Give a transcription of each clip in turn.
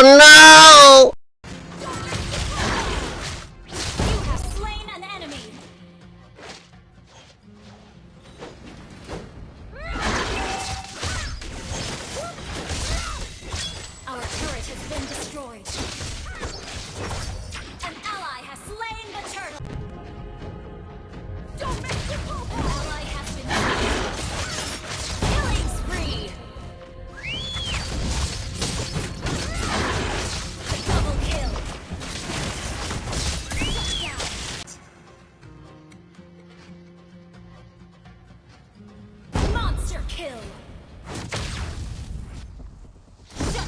Oh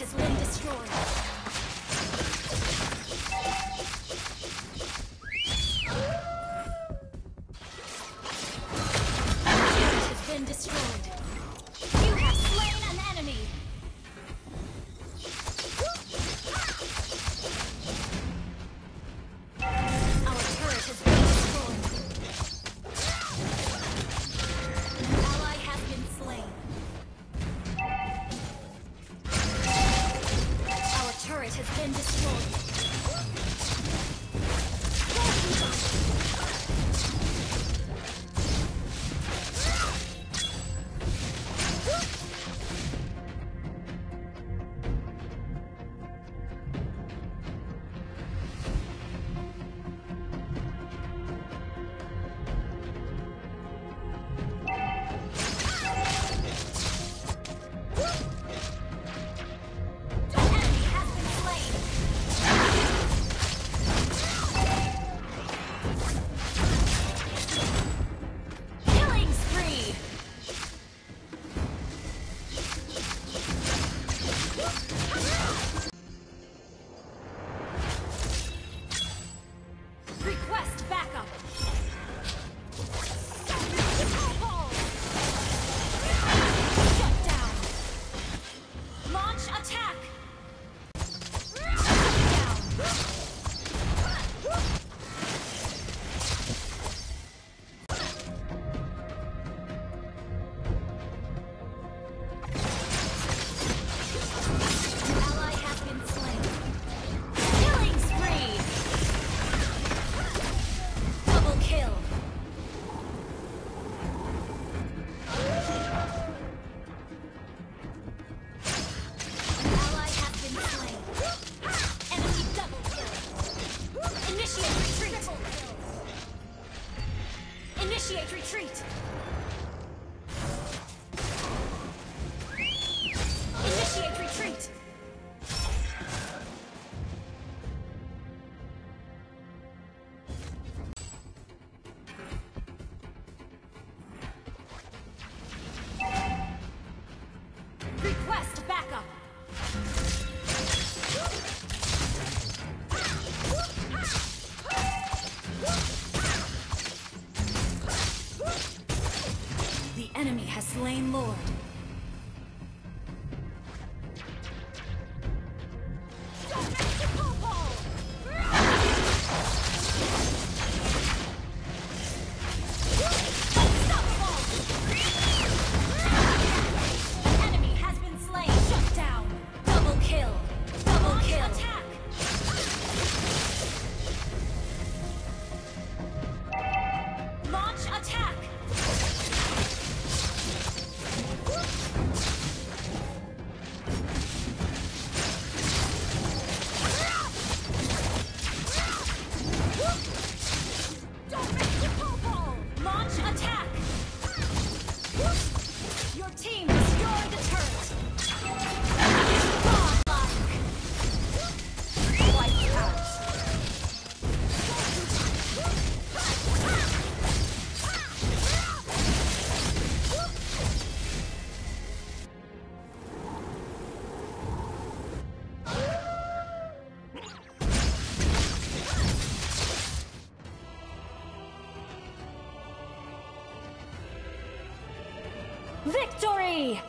has been destroyed. been destroyed. Enemy has slain Lord. Victory!